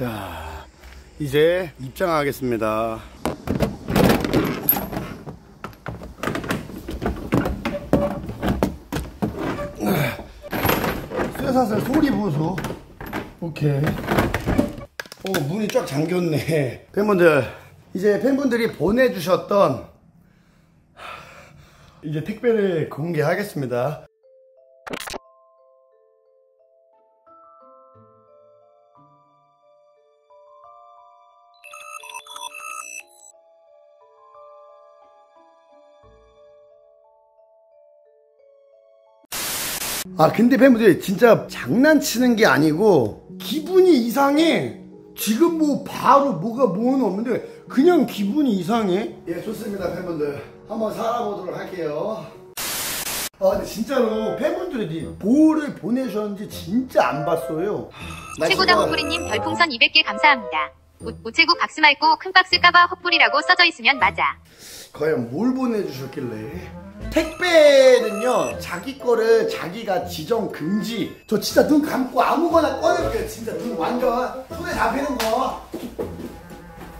와. 자, 이제 입장하겠습니다. 쇠사슬 소리 보소. 오케이. 오, 문이 쫙 잠겼네. 팬분들, 이제 팬분들이 보내주셨던 이제 택배를 공개하겠습니다. 아 근데 팬분들 진짜 장난치는 게 아니고 기분이 이상해. 지금 뭐 바로 뭐가 뭐는 없는데 그냥 기분이 이상해. 예 좋습니다 팬분들. 한번 살아보도록 할게요. 아 근데 진짜로 팬분들이 뭐를 보내주셨는지 진짜 안 봤어요. 최고다 날씨가- 헛뿌리님. 별풍선 200개 감사합니다. 우, 우체국 박스 말고 큰 박스 까봐 헛뿌리라고 써져 있으면 맞아. 과연 뭘 보내주셨길래 택배는요 자기 거를 자기가 지정 금지. 저 진짜 눈 감고 아무거나 꺼낼게요 진짜. 눈 완전 손에 잡히는 거.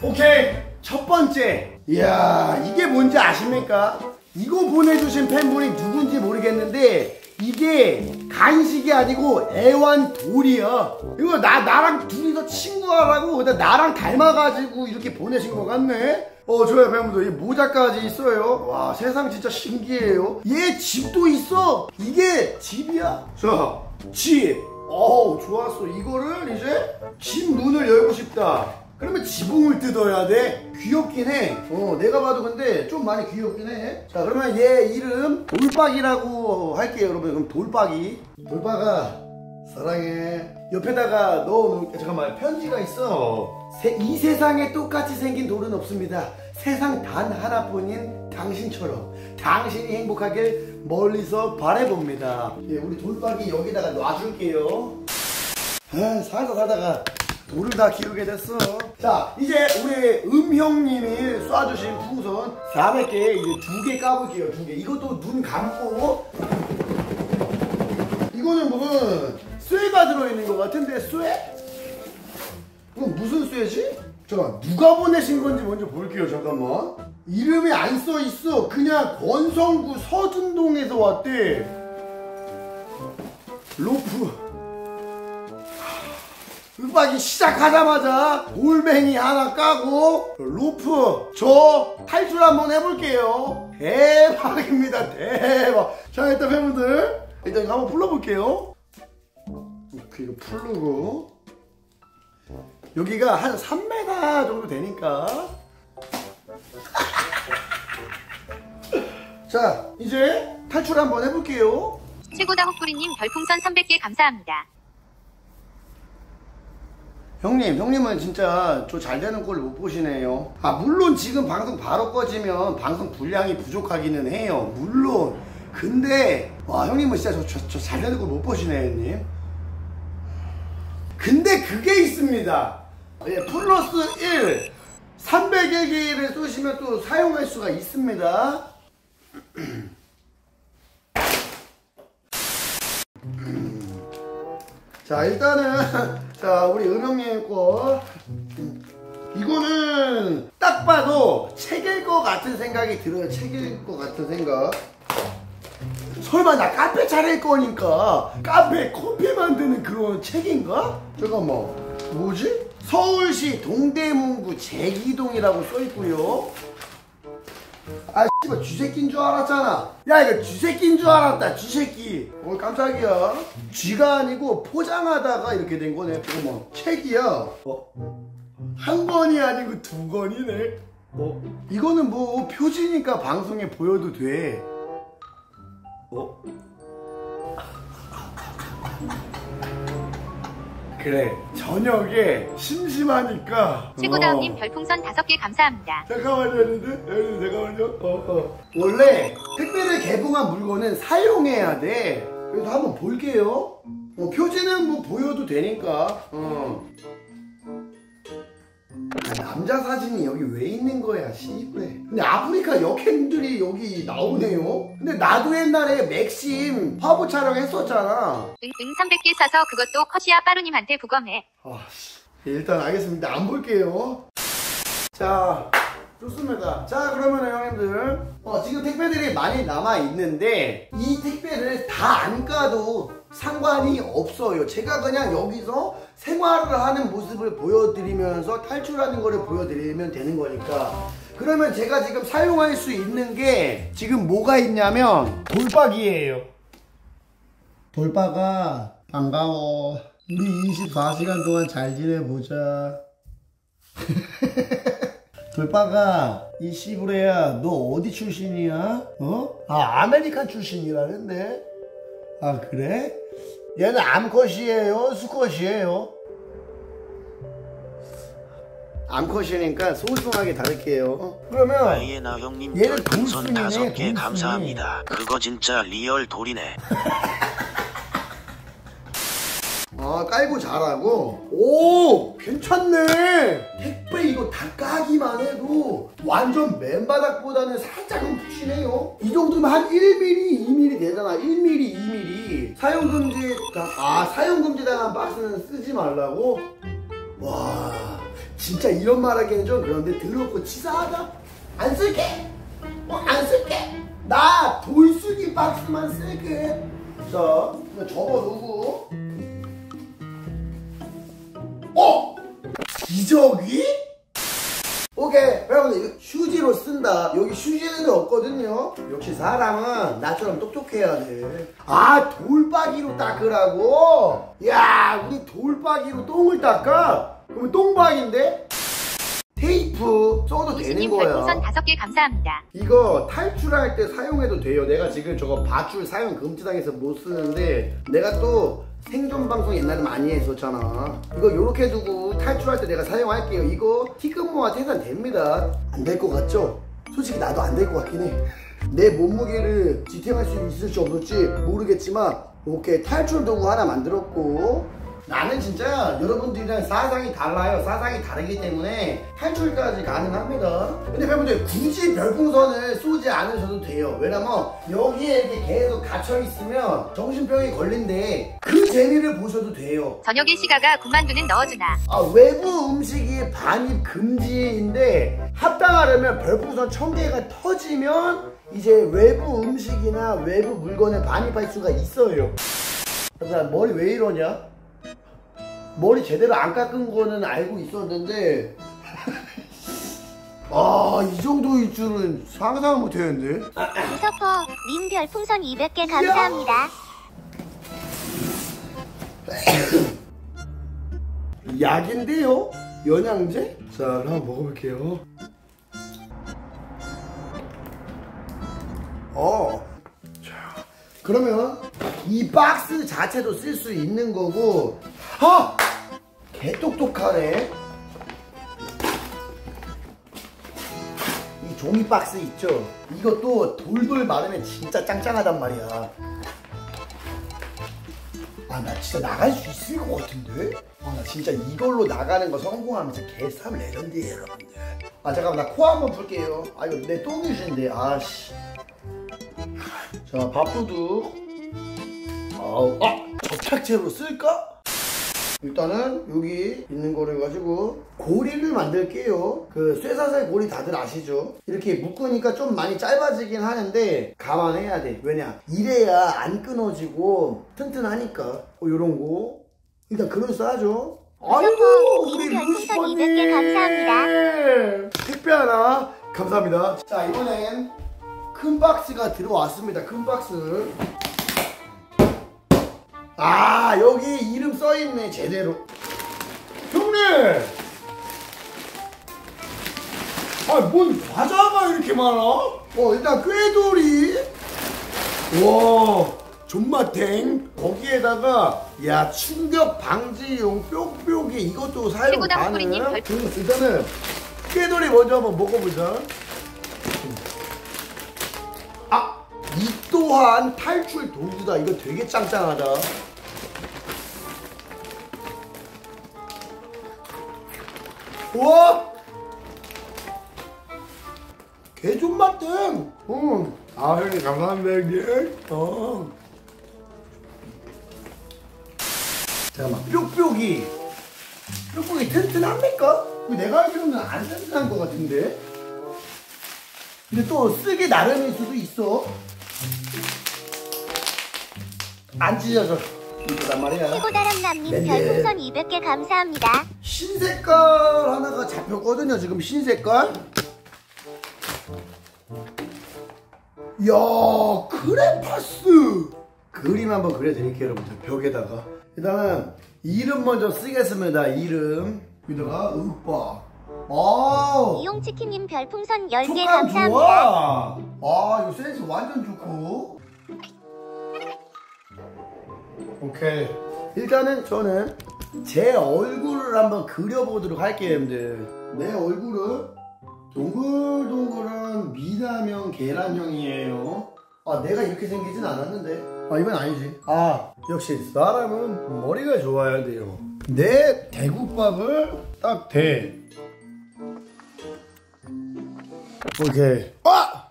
오케이. 첫 번째. 이야 이게 뭔지 아십니까? 이거 보내주신 팬분이 누군지 모르겠는데 이게 간식이 아니고 애완돌이야. 이거 나 나랑 둘이서 친구하라고 나랑 닮아가지고 이렇게 보내신 것 같네. 어 좋아요 팬분들. 이 모자까지 있어요. 와 세상 진짜 신기해요. 얘 집도 있어. 이게 집이야. 자집. 어우 좋았어. 이거를 이제 집 문을 열고 싶다 그러면 지붕을 뜯어야 돼? 귀엽긴 해 어 내가 봐도 근데 좀 많이 귀엽긴 해 자 그러면 얘 이름 돌박이라고 할게요 여러분. 그럼 돌박이. 돌박아 사랑해. 옆에다가 넣어놓을게. 잠깐만 편지가 있어. 세- 이 세상에 똑같이 생긴 돌은 없습니다. 세상 단 하나뿐인 당신처럼. 당신이 행복하길 멀리서 바라봅니다. 예, 우리 돌박이 여기다가 놔줄게요. 아, 살다 살다가 돌을 다 키우게 됐어. 자, 이제 우리 음형님이 쏴주신 풍선 400개 이제 두 개 까볼게요. 두 개. 이것도 눈 감고. 이거는 무슨 쇠가 들어있는 것 같은데 쇠? 이건 무슨 쇠지? 잠깐 누가 보내신 건지 먼저 볼게요. 잠깐만. 이름이 안 써 있어. 그냥 권성구 서준동에서 왔대. 로프. 음악이 시작하자마자 돌멩이 하나 까고 로프 저 탈출 한번 해볼게요. 대박입니다 대박. 자 일단 팬분들 일단 한번 풀러볼게요. 이렇게 이거 풀르고. 여기가 한 3m 정도 되니까. 자 이제 탈출 한번 해볼게요. 최고다 헛뿌리님 별풍선 300개 감사합니다. 형님, 형님은 진짜 저 잘 되는 꼴을 못 보시네요. 아, 물론 지금 방송 바로 꺼지면 방송 분량이 부족하기는 해요. 물론. 근데, 와, 형님은 진짜 저, 저, 잘 되는 걸못 보시네요, 형님. 근데 그게 있습니다. 예, 플러스 1. 300의 기를 쏘시면 또 사용할 수가 있습니다. 자 일단은 자 우리 은영님 거. 이거는 딱 봐도 책일 것 같은 생각이 들어요. 책일 것 같은 생각. 설마 나 카페 차릴 거니까 카페 커피 만드는 그런 책인가? 잠깐만. 뭐지? 서울시 동대문구 제기동이라고 써있고요 아 씨발 쥐새끼인 줄 알았잖아. 야 이거 쥐새끼인 줄 알았다 쥐새끼. 어 깜짝이야. 쥐가 아니고 포장하다가 이렇게 된 거네 어머 책이야. 어? 한 권이 아니고 두 권이네. 어? 이거는 뭐 표지니까 방송에 보여도 돼. 어? 그래 저녁에 심심하니까 최고다운님 어. 별풍선 5개 감사합니다. 잠깐만요, 여러분들. 여러분들, 잠깐만요. 어, 어. 원래 택배를 개봉한 물건은 사용해야 돼. 그래서 한번 볼게요. 어, 표지는 뭐 보여도 되니까. 어. 아, 남자 사진이 여기 왜 있는 거야 씨부레 근데 아프리카 여캠들이 여기 나오네요 근데 나도 옛날에 맥심 화보 촬영 했었잖아 응, 응 300개 사서 그것도 커시아 빠루님한테 부검해. 아, 씨. 일단 알겠습니다. 안 볼게요. 자, 좋습니다. 자, 그러면 형님들. 어, 지금 택배들이 많이 남아있는데, 이 택배를 다 안 까도 상관이 없어요. 제가 그냥 여기서 생활을 하는 모습을 보여드리면서 탈출하는 거를 보여드리면 되는 거니까. 그러면 제가 지금 사용할 수 있는 게 지금 뭐가 있냐면 돌박이에요. 돌박아 반가워 우리 24시간 동안 잘 지내보자 돌박아 이 씨부레야 너 어디 출신이야? 어? 아 American 출신이라는데 아 그래? 얘는 암컷이에요 수컷이에요? 암컷이니까 소중하게 다룰게요 그러면 아이에나 형님 얘는 별풍선 돌순이네, 다섯 개 돌순이. 감사합니다. 그거 진짜 real 돌이네. 아 깔고 자라고? 오 괜찮네. 택배 이거 다 까기만 해도 완전 맨바닥보다는 살짝은 푹신해요. 이 정도면 한 1mm 2mm 되잖아. 1mm 2mm 사용금지 아 사용금지 당한 박스는 쓰지 말라고? 와 진짜 이런 말 하기에는 좀 그런데 더럽고 치사하다. 안 쓸게. 어, 안 쓸게. 나 돌수기 박스만 쓸게. 자 이거 접어놓고 어? 기저귀? 오케이 여러분들 이거 휴지로 쓴다 여기 휴지는 없거든요 역시 사람은 나처럼 똑똑해야 돼아 돌박이로 닦으라고? 야 우리 돌박이로 똥을 닦아? 그러면 똥박인데? 테이프 써도 되는 거야 별풍선 5개 감사합니다. 이거 탈출할 때 사용해도 돼요. 내가 지금 저거 밧줄 사용 금지당해서 못 쓰는데 내가 또 생존 방송 옛날에 많이 했었잖아. 이거 이렇게 두고 탈출할 때 내가 사용할게요. 이거 티끌모아 태산 됩니다. 안 될 것 같죠? 솔직히 나도 안 될 것 같긴 해. 내 몸무게를 지탱할 수 있을지 없을지 모르겠지만 오케이 탈출 도구 하나 만들었고 나는 진짜 여러분들이랑 사상이 달라요. 사상이 다르기 때문에 탈출까지 가능합니다. 근데 여러분들 굳이 별풍선을 쏘지 않으셔도 돼요. 왜냐면 여기에 이렇게 계속 갇혀있으면 정신병이 걸린데 그 재미를 보셔도 돼요. 저녁에 시가가 9만두는 넣어주나. 아, 외부 음식이 반입 금지인데 합당하려면 별풍선 1000개가 터지면 이제 외부 음식이나 외부 물건을 반입할 수가 있어요. 나 머리 왜 이러냐? 머리 제대로 안 깎은 거는 알고 있었는데 아, 이 정도일 줄은 상상을 못 했는데. 무서퍼 님 별풍선 200개 감사합니다. 약인데요? 영양제? 자, 한번 먹어볼게요. 어. 자, 그러면 이 박스 자체도 쓸 수 있는 거고, 아! 개 똑똑하네. 이 종이 박스 있죠? 이것도 돌돌 마르면 진짜 짱짱하단 말이야. 아 나 진짜 나갈 수 있을 것 같은데? 아 나 진짜 이걸로 나가는 거 성공하면 진짜 개삼 레전드예요 여러분들 아 잠깐만 나 코 한번 풀게요 아 이거 내 똥이신데 아씨 자 밥도둑 아우 아 접착제로 쓸까? 일단은 여기 있는 거를 가지고 고리를 만들게요. 그 쇠사슬 고리 다들 아시죠? 이렇게 묶으니까 좀 많이 짧아지긴 하는데 감안해야 돼. 왜냐? 이래야 안 끊어지고 튼튼하니까. 어 요런 거. 일단 그럴싸하죠? 아이고 우리 루시퍼님. 200개 감사합니다. 택배 하나. 감사합니다. 자 이번엔 큰 박스가 들어왔습니다. 큰 박스 아 여기 이름 써있네 제대로 형님 아뭔 과자가 이렇게 많아? 어 일단 꾀돌이 와 존맛탱 거기에다가 야 충격 방지용 뾱뾱이 이것도 사용 가능 음, 일단은 꾀돌이 먼저 한번 먹어보자 아! 이 또한 탈출 도구다. 이거 되게 짱짱하다. 우와! 개존맛 등! 응. 아, 형님, 감사합니다, 형님. 어. 잠깐만, 뾱뾱이. 뾱뾱이 튼튼합니까? 내가 알기로는 안 튼튼한 것 같은데? 근데 또 쓰기 나름일 수도 있어. 안 찢어져. 이거단 말이야. 최고다람남님 네, 네. 별풍선 200개 감사합니다. 흰색깔 하나가 잡혔거든요 지금 흰색깔 야 크레파스 그림 한번 그려드릴게요 여러분들 벽에다가 일단은 이름 먼저 쓰겠습니다 이름 여기다가 아 이용치킨님 별풍선 10개 촉감 감사합니다. 좋아 아 이거 센스 완전 좋고 오케이. 일단은 저는 제 얼굴을 한번 그려보도록 할게요 여러분들. 내 얼굴은 동글동글한 미나형 계란형이에요. 아 내가 이렇게 생기진 않았는데. 아 이건 아니지. 아 역시 사람은 머리가 좋아야 돼요. 내 대국밥을 딱 대. 오케이. 아!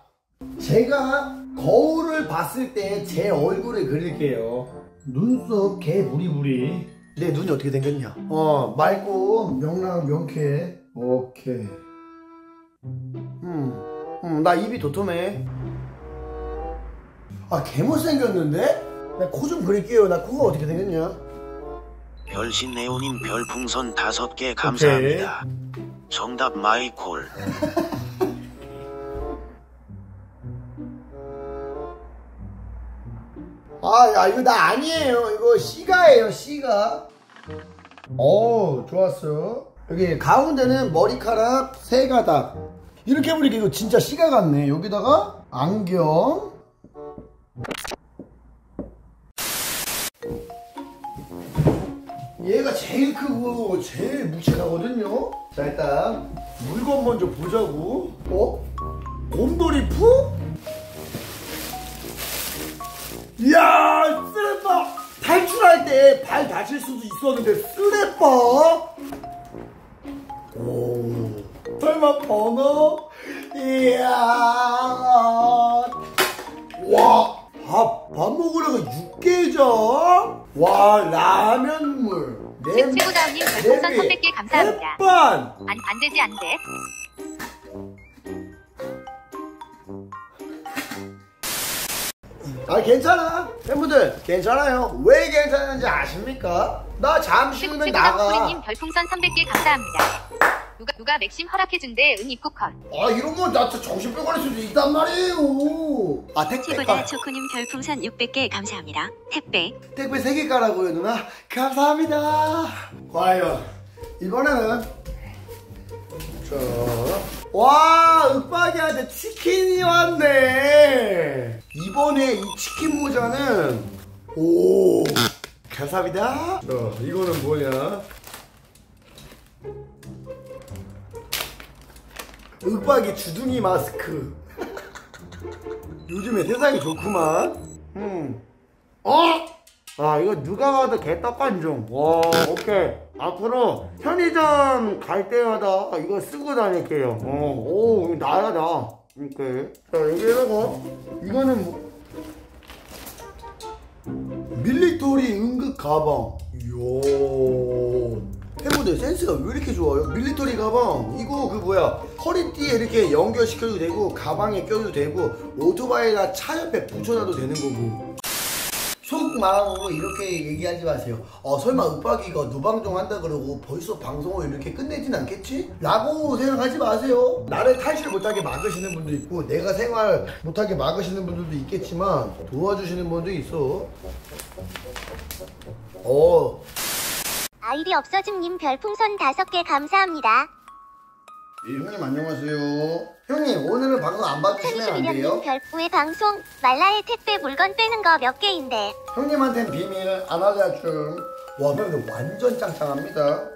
제가 거울을 봤을 때 제 얼굴을 그릴게요. 눈썹 개 부리부리. 내 눈이 어떻게 생겼냐? 어 맑고 명랑 명쾌. 오케이. 음, 음, 나 입이 도톰해. 아, 개 못생겼는데? 나 코 좀 그릴게요. 나 코가 어떻게 생겼냐? 별신 네오님 별풍선 다섯 개 감사합니다. 정답 마이콜. 아, 야, 이거 나 아니에요. 이거 C가예요, C가. 어, 좋았어. 여기 가운데는 머리카락 세 가닥. 이렇게 보니까 이거 진짜 C가 같네. 여기다가 안경. 얘가 제일 크고 제일 묵직하거든요. 자, 일단 물건 먼저 보자고. 어? 곰돌이 푸? 이야 탈출할 때 발 다칠 수도 있었는데 쓰레빠? 오 설마 번호? 이야. 와 밥 밥 먹으려고 육개장 와 라면물. 냄 최고다운님 별풍선 냄비, 300개 감사합니다. 햇반. 안, 안 되지 안 돼. 아 괜찮아. 팬분들 괜찮아요. 왜 괜찮은지 아십니까? 나 잠시 후면 나가. 최고다운님 별풍선 300개 감사합니다. 누가 누가 맥심 허락해준대 응 입국 컷. 아 이런 거나 진짜 정신병 걸릴 수도 있단 말이에요. 아 택배 최고다 아, 초코님 별풍선 600개 감사합니다. 택배. 택배 3개 가라고요 누나. 감사합니다. 과연 이번에는 자 와 윽박이한테 치킨이 왔네. 이번에 이 치킨 모자는 오 감사합니다? 자 이거는 뭐냐? 윽박이 주둥이 마스크. 요즘에 세상이 좋구만. 음. 어? 아 이거 누가 봐도 개떡반종. 와 오케이 앞으로 편의점 갈 때마다 이거 쓰고 다닐게요. 어오 이거 나야 나 오케이 자 여기다가 이거는 뭐 밀리터리 응급 가방. 이야 팬분들 센스가 왜 이렇게 좋아요? 밀리터리 가방. 이거 그 뭐야? 허리띠에 이렇게 연결시켜도 되고 가방에 껴도 되고 오토바이나 차 옆에 붙여놔도 되는 거고 속마음으로 이렇게 얘기하지 마세요 어 설마 윽박이가 노방종 한다 그러고 벌써 방송을 이렇게 끝내진 않겠지? 라고 생각하지 마세요 나를 탈실 못하게 막으시는 분도 있고 내가 생활 못하게 막으시는 분들도 있겠지만 도와주시는 분도 있어 어 아이디 없어짐님 별풍선 5개 감사합니다. 예, 형님 안녕하세요. 형님 오늘은 방송 안 봐주시면 안 32년님 돼요? 별왜 방송 말라의 택배 물건 빼는 거 몇 개인데 형님한텐 비밀 안 알려줌. 와 형님 완전 짱짱합니다.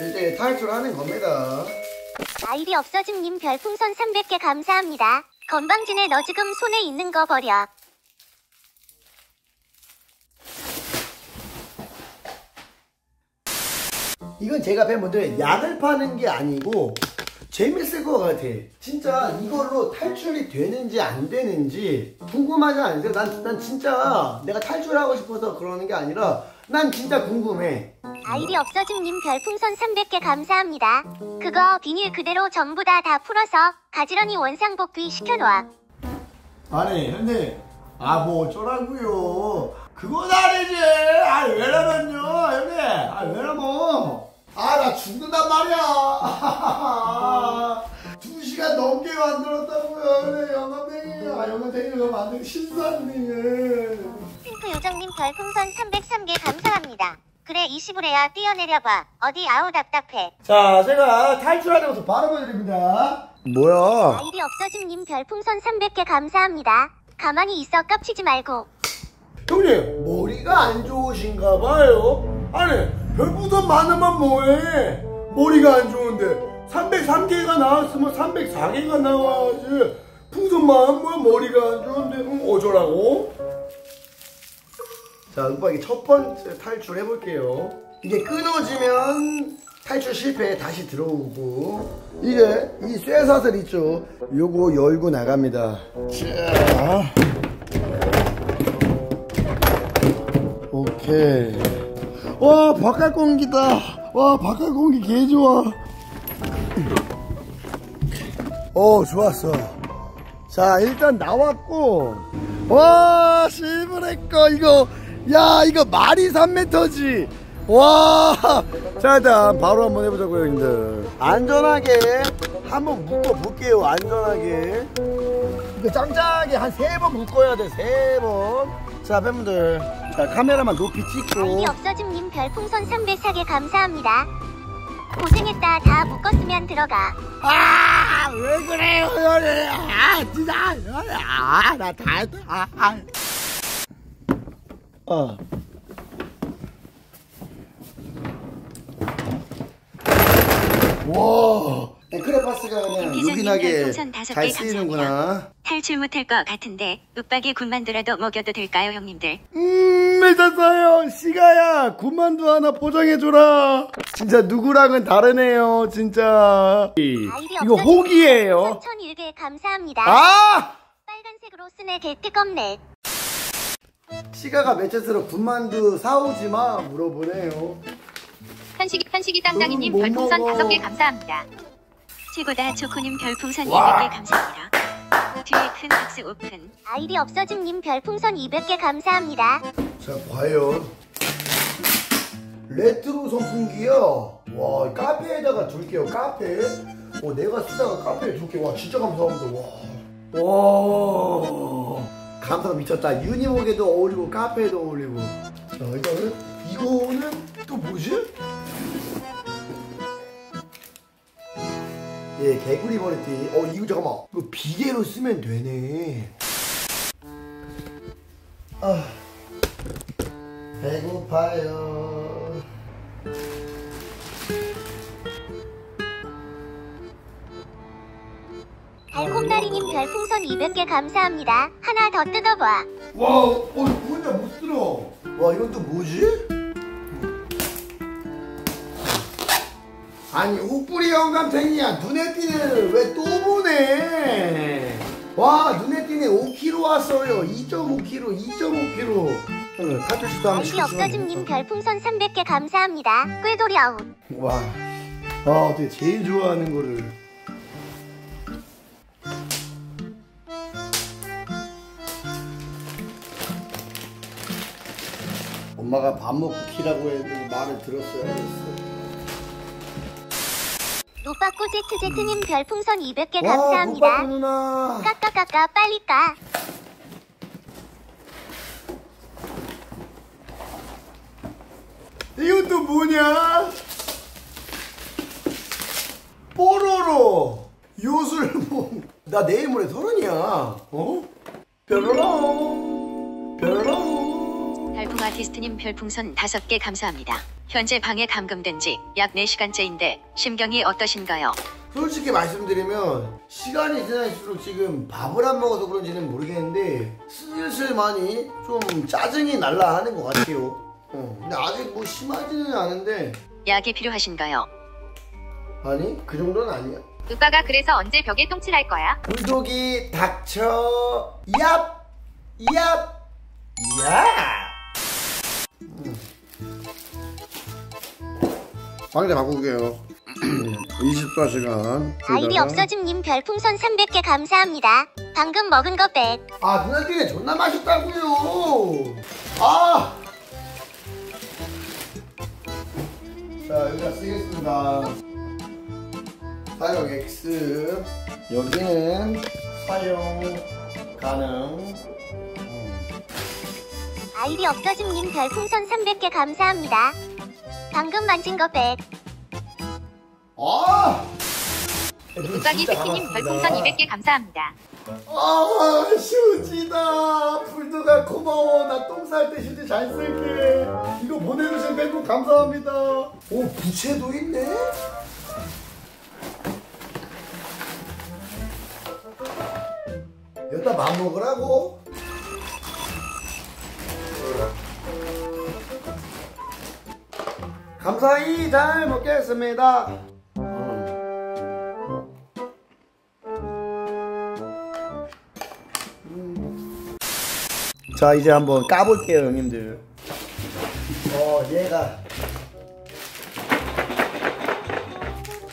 이제 탈출하는 겁니다. 아이디 없어짐님 별풍선 300개 감사합니다. 건방진에 너 지금 손에 있는 거 버려. 이건 제가 팬분들 약을 파는 게 아니고 재밌을 것 같아. 진짜 이걸로 탈출이 되는지 안 되는지 궁금하지 않으세요? 난, 난 진짜 내가 탈출하고 싶어서 그러는 게 아니라 난 진짜 궁금해. 아이디 없어짐님 별풍선 300개 감사합니다. 그거 비닐 그대로 전부 다 다 풀어서 가지런히 원상복귀 시켜놓아. 아니 형님 아뭐 어쩌라고요 그건 아니지 아 왜냐면요 형님 아 왜냐면 아나 죽는단 말이야 두 시간 넘게 만들었다고요 형님 영감탱이 아 영감탱이가 만든 신사님이 핑크 요정님 별풍선 303개 감사합니다. 그래 20을 해야 뛰어내려봐. 어디 아우 답답해. 자 제가 탈출하는 모습 바로 보여드립니다 뭐야 아이디 없어짐님 별풍선 300개 감사합니다. 가만히 있어 깝치지 말고. 형님 머리가 안 좋으신가 봐요 아니 별풍선 많으면 뭐해 머리가 안 좋은데 303개가 나왔으면 304개가 나와야지 풍선 많으면 머리가 안 좋은데 음, 어쩌라고? 자 이게 첫 번째 탈출 해볼게요 이게 끊어지면 탈출 실패 다시 들어오고 이게 이 쇠사슬 있죠 요거 열고 나갑니다 자 오케이. 와, 바깥 공기다. 와, 바깥 공기 개 좋아. 어, 좋았어. 자, 일단 나왔고. 와, 실브레커, 이거. 야, 이거 말이 3m지. 와. 자, 일단 바로 한번 해보자고요, 형님들. 안전하게 한번 묶어 볼게요, 안전하게. 이거 짱짱하게 한 세 번 묶어야 돼, 세 번. 자, 팬분들. 자, 카메라만 높이 찍고. 아이디 없어짐님 별풍선 304개 감사합니다. 고생했다. 다 묶었으면 들어가. 아, 왜 그래요, 형님? 아, 진짜. 아, 나 다 했다. 아, 아. 어. 와. 크레파스가 그냥 요긴하게 다섯 잘개 쓰이는구나. 탈출 못할 것 같은데 윽박이 군만두라도 먹여도 될까요 형님들? 음, 미쳤어요. 시가야, 군만두 하나 보정해줘라. 진짜 누구랑은 다르네요, 진짜. 이거 호기예요. 1001개 감사합니다. 아! 빨간색으로 쓰네 개뜨겁네. 시가가 매체스로 군만두 사오지 마 물어보네요. 현식이 현식이 땅땅이님 음, 못 별풍선 먹어. 5개 감사합니다. 최고다 조코님 별풍선 와. 200개 감사합니다. 뒤에 큰 박스 오픈. 아이디 없어짐님 별풍선 200개 감사합니다. 자, 과연 레트로 선풍기요. 와, 카페에다가 둘게요. 카페. 어, 내가 쓰다가 카페에 둘게. 와, 진짜 감사합니다. 와, 와, 감사가 미쳤다. 유니목에도 어울리고 카페에도 어울리고. 자, 일단은 이거는 또 뭐지? 예, 개구리 머리띠. 어, 이거 잠깐만. 이거 비계로 쓰면 되네. 아. 배고파요. 달콤다리님 별풍선 200개 감사합니다. 하나 더 뜯어봐. 와, 어, 이거 혼자 못 들어. 와, 이건 또 뭐지? 아니, 옥뿌리 영감탱이야. 눈에 띄는 왜 또 보내? 와, 눈에 띄네. 5kg 왔어요. 2.5kg, 2.5kg. 응, 카투시도 한번 아이디 없어짐님 별풍선 300개 감사합니다. 꾀돌이 아웃. 와, 아, 어떻게 제일 좋아하는 거를. 엄마가 밥 먹고 키라고 했는데 말을 들었어야 했어. 노빠꾸 제트제트님 별풍선 200개 와, 감사합니다. 누나. 까까까까 빨리 까. 이건 또 뭐냐? 뽀로로 요술봉. 나 내일 모레 서른이야. 어? 뾰로롱. 뾰로롱. 달풍 아티스트님 별풍선 5개 감사합니다. 현재 방에 감금된 지 약 4시간째인데 심경이 어떠신가요? 솔직히 말씀드리면 시간이 지날수록 지금 밥을 안 먹어서 그런지는 모르겠는데 슬슬 많이 좀 짜증이 날라 하는 것 같아요. 어, 근데 아직 뭐 심하지는 않은데 약이 필요하신가요? 아니 그 정도는 아니야 오빠가 그래서 언제 벽에 똥칠할 거야? 불독이 닥쳐 얍! 얍! 야! 상자 바꿀게요. 24시간. 아이디 없어짐님 별풍선 300개 감사합니다. 방금 먹은 거 백. 아 누나들이 존나 맛있다고요 아! 자 여기다 쓰겠습니다 사용 X 여기는 사용 가능 아이디 없어짐님 별풍선 300개 감사합니다. 방금 만진 거 백. 아! 우박이 새끼님 별풍선 200개 감사합니다. 아 휴지다 불도가 고마워 나똥쌀때 휴지 잘 쓸게 이거 보내주신 팬분 감사합니다 오 부채도 있네 여기다 맘 먹으라고 감사히 잘 먹겠습니다. 자 이제 한번 까볼게요 형님들. 어 얘가.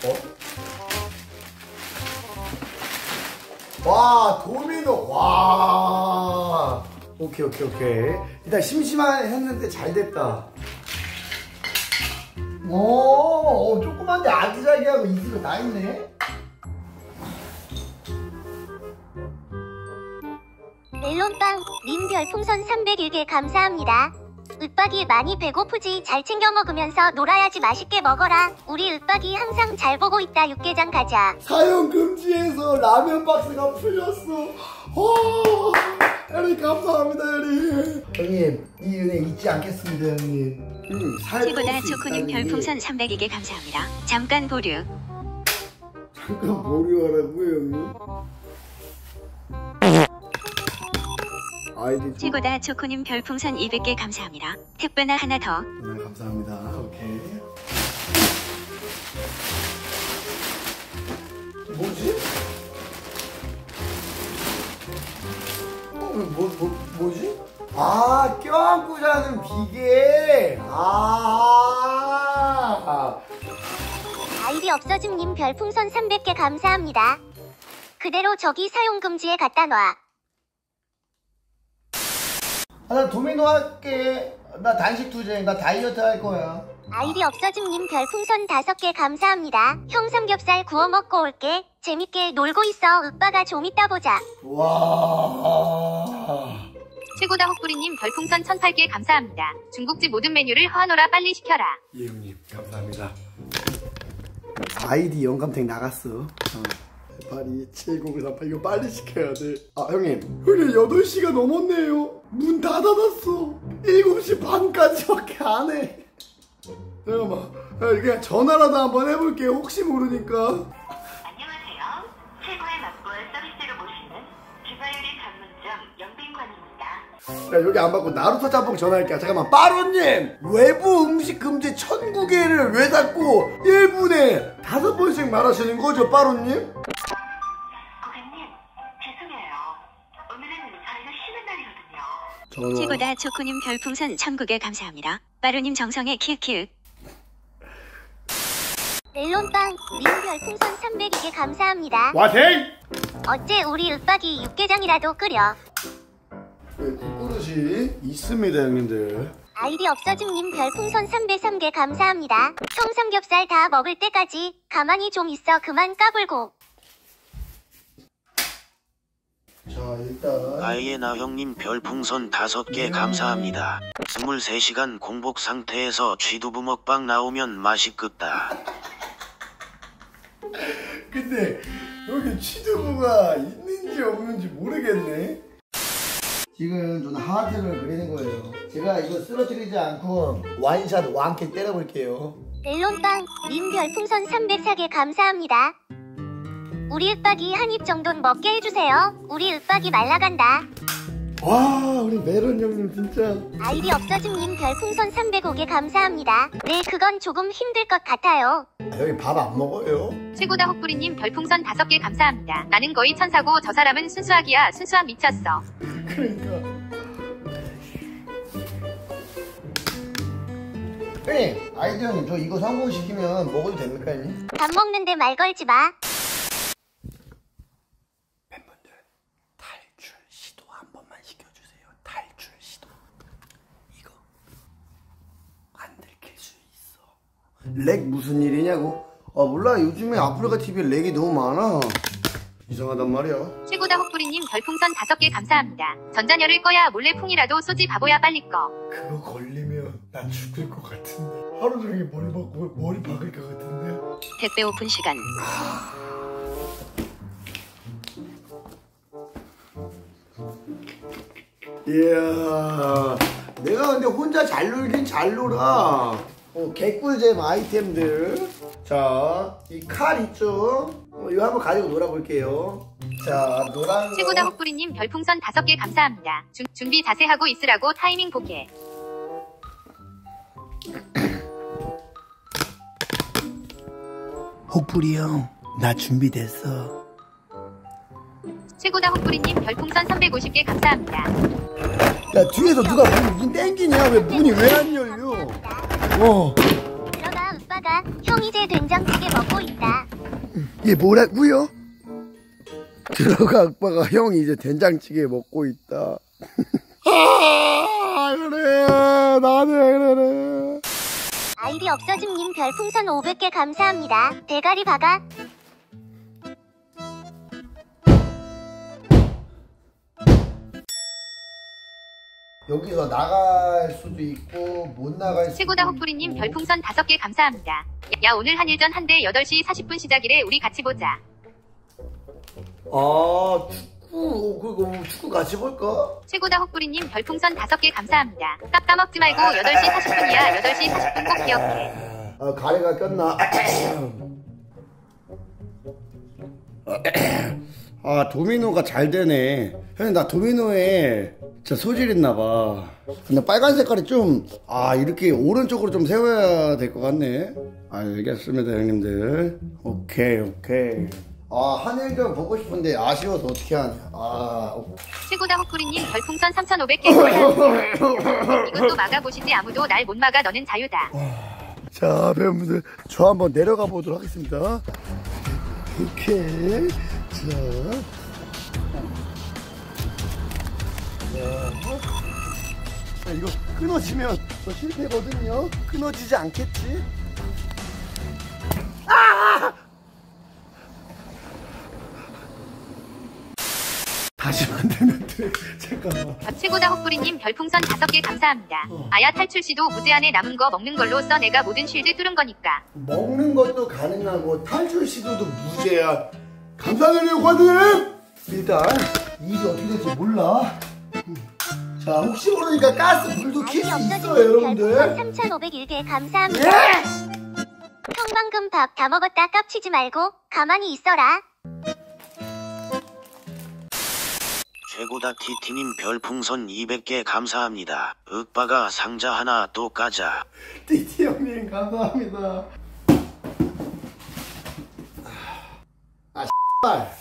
어? 와 도미노. 와 오케이 오케이 오케이. 일단 심심한 했는데 잘 됐다. 오 어, 조그만데 아기자기하고 이스가 다 있네. 멜론빵 님 별풍선 301개 감사합니다. 윽박이 많이 배고프지 잘 챙겨 먹으면서 놀아야지 맛있게 먹어라. 우리 윽박이 항상 잘 보고 있다 육개장 가자. 사용 금지에서 라면 박스가 풀렸어. 와, 형님 감사합니다, 형님. 형님, 이 은혜 잊지 않겠습니다, 형님. 음, 살 최고다 뺄수 초코님 별풍선 302개 감사합니다. 잠깐 보류. 잠깐 보류하라고요, 형님. 아이디 좀- 최고다 초코님 별풍선 200개 감사합니다. 택배나 하나 더. 네, 감사합니다. 오케이. 뭐지? 어, 뭐, 뭐, 뭐지? 아, 껴안고 자는 비계! 아! 아이디 없어짐님 별풍선 300개 감사합니다. 그대로 저기 사용 금지에 갖다 놔. 아, 나 도미노 할게. 나 단식 투쟁. 나 다이어트 할 거야. 아이디 없어짐님 별풍선 5개 감사합니다. 형 삼겹살 구워 먹고 올게. 재밌게 놀고 있어. 윽박아 좀 이따 보자. 와. 최고다 혹부리님 별풍선 1008개 감사합니다. 중국집 모든 메뉴를 허하노라 빨리 시켜라. 예, 형님. 감사합니다. 아이디 영감탱 나갔어. 어. 파리 7038 이거 빨리 시켜야 돼. 아 형님. 형님 8시가 넘었네요. 문 다 닫았어. 7시 반까지밖에 안 해. 잠깐만. 아, 그냥 전화라도 한번 해볼게요. 혹시 모르니까. 안녕하세요. 최고의 맛볼 서비스로 모시는 주바요리 전문점 영빈관입니다. 야 여기 안 받고 나루토 짬뽕 전화할게. 잠깐만. 빠로님 외부 음식 금지 1009개를 왜 닫고 1분에 5번씩 말하시는 거죠, 빠로님? 날이거든요. 전화. 최고다 초코님 별풍선 1009개 감사합니다. 빠루님 정성의 키읔키읔. 멜론빵 님 별풍선 302개 감사합니다. 와생! 어째 우리 윽박이 육개장이라도 끓여. 네, 국그릇이 있습니다, 형님들. 아이디 없어짐님 별풍선 303개 감사합니다. 형 삼겹살 다 먹을 때까지 가만히 좀 있어 그만 까불고. 자, 일단. 아이에나 형님 별풍선 5개 감사합니다. 23시간 공복 상태에서 쥐두부 먹방 나오면 맛있겠다. 근데 여기 취두부가 있는지 없는지 모르겠네. 지금 저는 하트를 그리는 거예요. 제가 이거 쓰러뜨리지 않고 완샷 완캐 때려볼게요. 멜론빵 님 별풍선 304개 감사합니다. 우리 윽박이 한 입 정도는 먹게 해주세요. 우리 윽박이 말라간다. 와 우리 메론 형님 진짜 아이디 없어짐님 별풍선 305개 감사합니다. 네, 그건 조금 힘들 것 같아요. 아, 여기 밥 안 먹어요? 최고다 헛뿌리님 별풍선 5개 감사합니다. 나는 거의 천사고 저 사람은 순수하기야 순수함 미쳤어. 그러니까 형님 아이디 형님 저 이거 성공시키면 먹어도 됩니까 형님? 밥 먹는데 말 걸지 마. 팬분들 탈출 시도 한 번만 시켜주세요 탈출 시도 이거 안 들킬 수 있어 렉 무슨 일이냐고? 아 몰라 요즘에 아프리카 TV에 렉이 너무 많아 이상하단 말이야 최고다 헛뿌리님 별풍선 5개 감사합니다. 전자녀를 꺼야 몰래 풍이라도 쏘지 바보야 빨리 꺼. 그거 걸리면 나 죽을 것 같은데 하루 종일 머리 박고 머리 박을 것 같은데 택배 오픈 시간. 이야 내가 근데 혼자 잘 놀긴 잘 놀아 어, 개꿀잼 아이템들. 자 이 칼 있죠? 어, 이거 한번 가지고 놀아볼게요. 자 노란 거. 최고다 헛뿌리님. 별풍선 5개 감사합니다. 준, 준비 자세하고 있으라고 타이밍 보게. 혹부리 형 나 준비됐어. 최고다 헛뿌리님. 별풍선 350개 감사합니다. 야 뒤에서 누가 문, 문 땡기냐? 왜 문이 왜 안 열려 어 들어가, 오빠가. 형 이제 된장찌개 먹고 있다. 얘 뭐라고요? 들어가 아빠가 형 이제 된장찌개 먹고 있다. 아 그래 나는 왜 그래. 아이디 없어짐님 별풍선 500개 감사합니다. 대가리 박아. 여기서 나갈 수도 있고 못 나갈 수도 최고다 있고. 헛뿌리님 별풍선 5개 감사합니다. 야 오늘 한일전 한대 8시 40분 시작이래 우리 같이 보자. 아 축구 그거 축구 같이 볼까? 최고다 헛뿌리님 별풍선 5개 감사합니다. 까, 까먹지 말고 8시 40분이야 8시 40분 꼭 기억해. 아 가래가 꼈나? 아 도미노가 잘 되네. 형님 나 도미노에 진짜 소질 있나 봐. 근데 빨간 색깔이 좀 아 이렇게 오른쪽으로 좀 세워야 될 것 같네. 아, 알겠습니다 형님들. 오케이 오케이. 아 한일전 보고 싶은데 아쉬워서 어떻게 하냐. 아 오- 최고다 헛뿌리님 별풍선 3,500개 감사합니다. 이것도 막아보시지 아무도 날 못 막아 너는 자유다. 자, 배우분들, 저 한번 내려가 보도록 하겠습니다. 오케이. 자. 자. 자, 이거 끊어지면 저 실패거든요. 끊어지지 않겠지? 아! 다시 돼. 잠깐만. 최고다 헛뿌리님 별풍선 5개 감사합니다. 아야 탈출 시도 무제한에 남은 거 먹는 걸로 써 내가 모든 shield 뚫은 거니까. 먹는 것도 가능하고 탈출 시도도 무제한 감사드려요 과들 일단 일이 어떻게 될지 몰라 자 혹시 모르니까 가스 불도 킬 아이디 수 있어요 여러분들 3,501개 감사합니다. 예! 형 방금 밥 다 먹었다 깝치지 말고 가만히 있어라. 최고다 티티님 별풍선 200개 감사합니다. 윽바가 상자 하나 또 까자. 띠띠 형님 감사합니다 아 씨발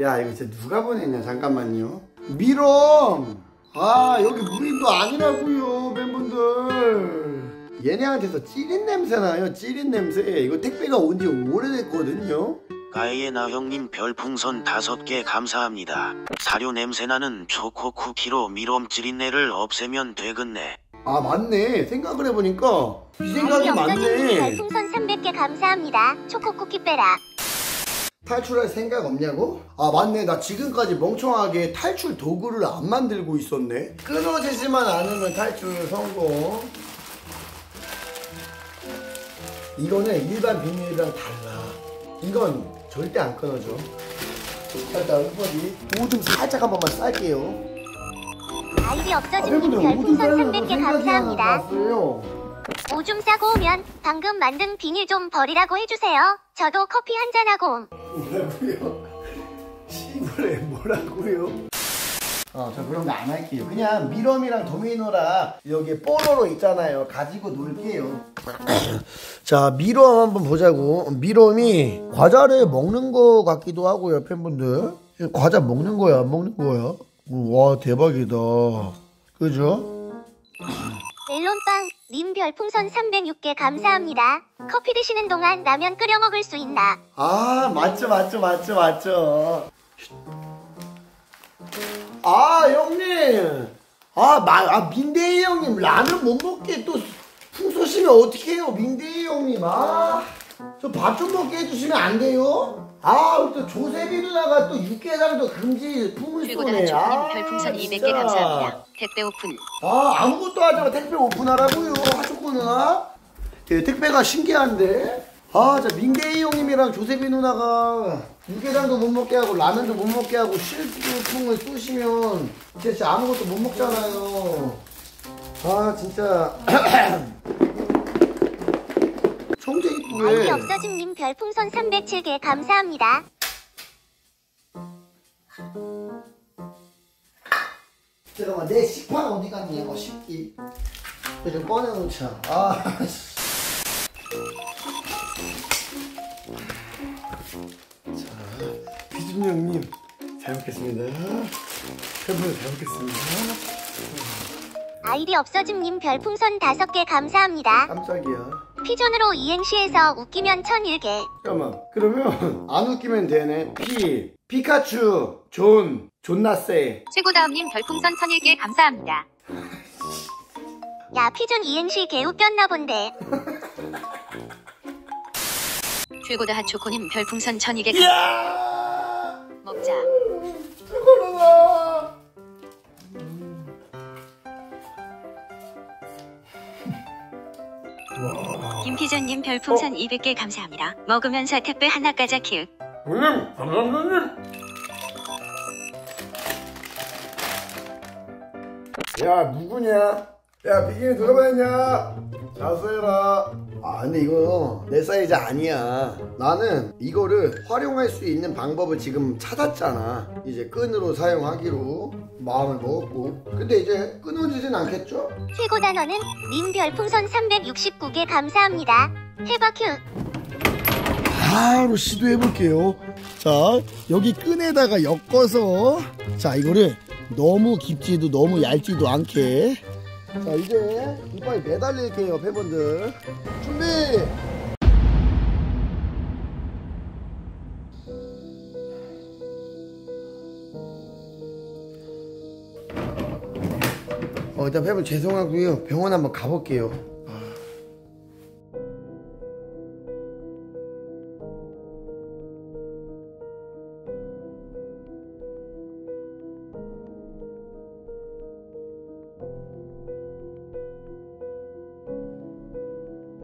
야 이거 진짜 누가 보냈냐 잠깐만요 미럼 아 여기 무인도 아니라고요 팬분들 얘네한테서 찌린 냄새 나요 찌린 냄새 이거 택배가 온 지 오래됐거든요 가이에나 형님 별풍선 5개 감사합니다. 사료 냄새나는 초코 쿠키로 미롬 찌린내를 없애면 되겠네. 아 맞네 생각을 해보니까 이 생각이 없어짐님 맞네 별풍선 300개 감사합니다. 초코 쿠키 빼라. 탈출할 생각 없냐고? 아 맞네. 나 지금까지 멍청하게 탈출 도구를 안 만들고 있었네. 끊어지지만 않으면 탈출 성공. 이거는 일반 비닐이랑 달라. 이건 절대 안 끊어져. 자, 일단 우버디. 오줌 살짝 한 번만 쌀게요. 아이디 아, 팬분들, 오줌 별풍선 쌀려서 300개 생각이 감사합니다. 오줌 싸고 오면 방금 만든 비닐 좀 버리라고 해주세요. 저도 커피 한 잔하고 옴. 뭐라고요? 그래 뭐라고요? 어, 저 그런 거 안 할게요. 그냥 미럼이랑 도미노랑 여기 뽀로로 있잖아요. 가지고 놀게요. 자, 미럼 한번 보자고. 미럼이 과자를 먹는 거 같기도 하고요, 팬분들. 과자 먹는 거야, 안 먹는 거야? 와, 대박이다. 그죠? 멜론빵 님 별풍선 306개 감사합니다. 커피 드시는 동안 라면 끓여 먹을 수 있나? 아, 맞죠, 맞죠, 맞죠, 맞죠. 아, 형님. 아, 마, 아, 민대희 형님, 라면 못 먹게 또 풍소시면 어떡해요, 민대희 형님. 아, 저 밥 좀 먹게 해주시면 안 돼요? 아, 또 조세비 누나가 또 육개장도 금지 품을 쏘네. 아, 별풍선 200개 진짜. 감사합니다. 택배 오픈. 아, 아무것도 하지 마. 택배 오픈하라고요. 하초코 누나. 예, 택배가 신기한데? 아, 자, 민대희 형님이랑 조세비 누나가 육개장도 못 먹게 하고 라면도 못 먹게 하고 실수풍을 쏘시면 진짜 아무것도 못 먹잖아요. 아, 진짜. 청재 아이디 이쁘게. 없어짐 님 별풍선 307개 감사합니다. 잠깐만, 내 식판 어디 갔니? 어, 식기. 좀 꺼내놓자. 아, 씨. 자, 비준 형님, 잘 먹겠습니다. 팬분 잘 먹겠습니다. 아이디 없어짐 님 별풍선 5개 감사합니다. 깜짝이야. 피존으로 이행시에서 웃기면 1001개. 잠깐만, 그러면 안 웃기면 되네. 피, 피카츄, 존, 존나 세. 최고다음님 별풍선 1001개 감사합니다. 야 피존 이행시 개 웃겼나 본데. 최고다 조코님 별풍선 1002개 감... 이야! 먹자. 김피전님 별풍선 200개 감사합니다. 먹으면서 택배 하나 까자 키읔. 형님, 감사합니다, 형님. 야, 누구냐? 야, 비기니 누가 봤냐? 자수해라. 아, 근데 이거 내 사이즈 아니야. 나는 이거를 활용할 수 있는 방법을 지금 찾았잖아. 이제 끈으로 사용하기로 마음을 먹었고. 근데 이제 끊어지진 않겠죠? 최고 단어는 님 별풍선 369개 감사합니다. 해바큐. 바로 시도해 볼게요. 자, 여기 끈에다가 엮어서 자, 이거를 너무 깊지도 너무 얇지도 않게 자, 이제 이빨 매달릴게요, 팬분들. 준비! 어, 일단 팬분 죄송하고요. 병원 한번 가볼게요.